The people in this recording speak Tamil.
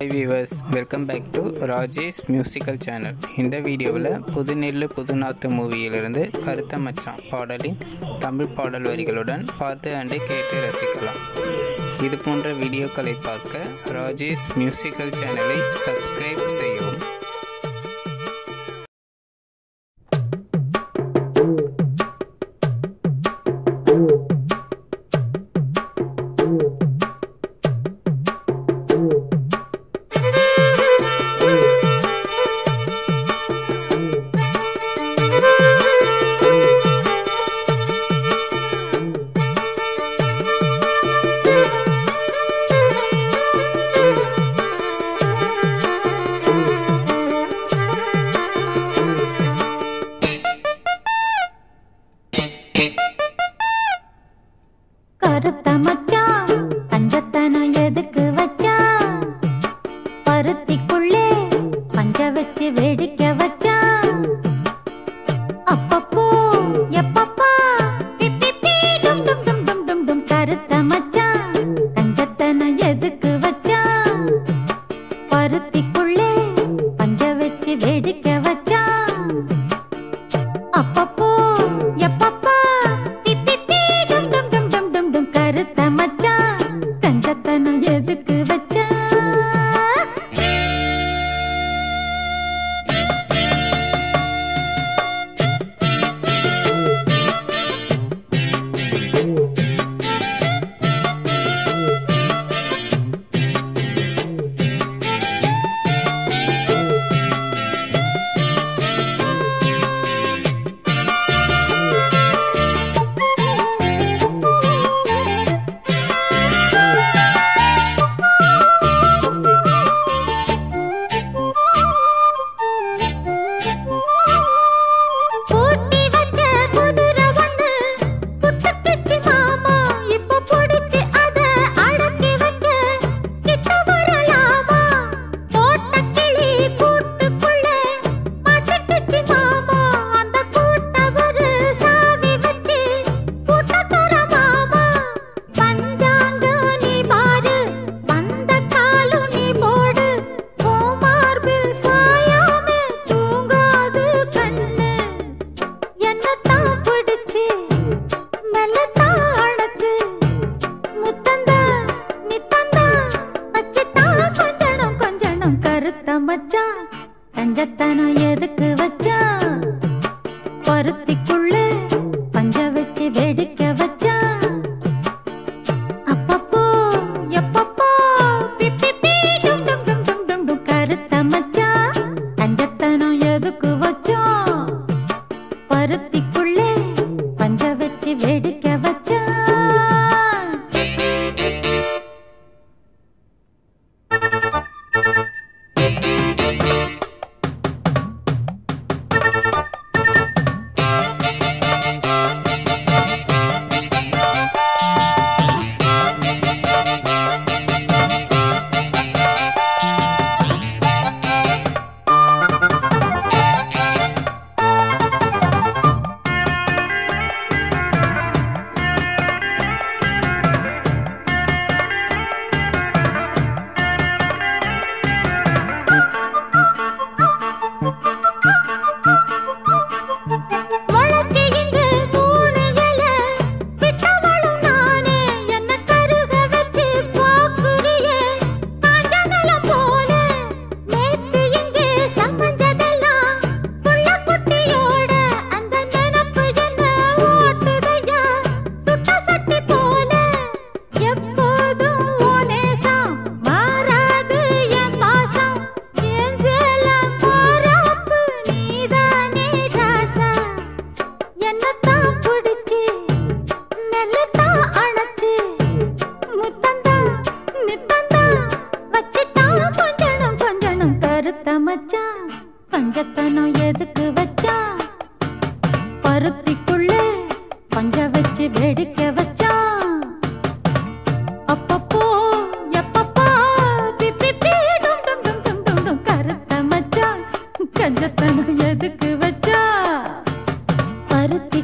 Hi viewers welcome back to Rajesh musical channel இந்த வீடியோவில் புதுநெல்லு புதுநாத்து மூவியிலிருந்து கருத்த மச்சான் பாடலின் தமிழ் பாடல் வரிகளுடன் பார்த்து அண்டு கேட்டு ரசிக்கலாம். இது போன்ற வீடியோக்களை பார்க்க ராஜேஷ் மியூசிக்கல் சேனலை சப்ஸ்கிரைப் செய்யவும். மச்சா மச்சான் தஞ்சத்தனம் எதுக்கு வச்சான்? பருத்திக்குள்ள வச்சான் பஞ்சத்தனம் எதுக்கு வச்சான் பருத்திக்குள்ள பஞ்ச வச்சு வெடிக்க வச்சான் அப்பப்போ எப்பப்போ கருத்த மச்சான் கஞ்சத்தனம் எதுக்கு வச்சா? பருத்தி